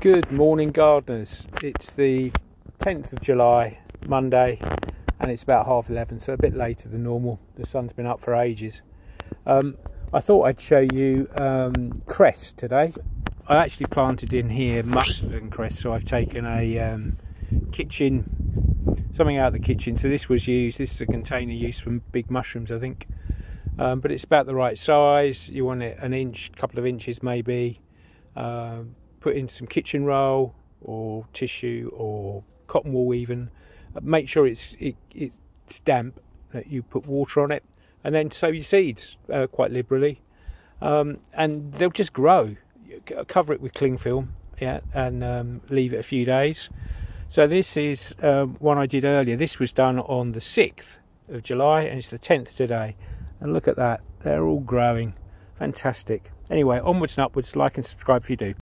Good morning, gardeners. It's the 10th of July, Monday, and it's about half 11, so a bit later than normal. The sun's been up for ages. Um, I thought I'd show you um, cress today. I actually planted in here mustard and cress, so I've taken a um, kitchen, something out of the kitchen. So this was used, this is a container used from big mushrooms, I think. Um, but it's about the right size. You want it an inch, couple of inches maybe. Uh, put in some kitchen roll or tissue or cotton wool even. Uh, make sure it's it, it's damp. That you put water on it, and then sow your seeds uh, quite liberally, um, and they'll just grow. Cover it with cling film, yeah, and um, leave it a few days. So this is um, one I did earlier. This was done on the sixth of July, and it's the tenth today. And look at that; they're all growing. Fantastic. Anyway, onwards and upwards. Like and subscribe if you do.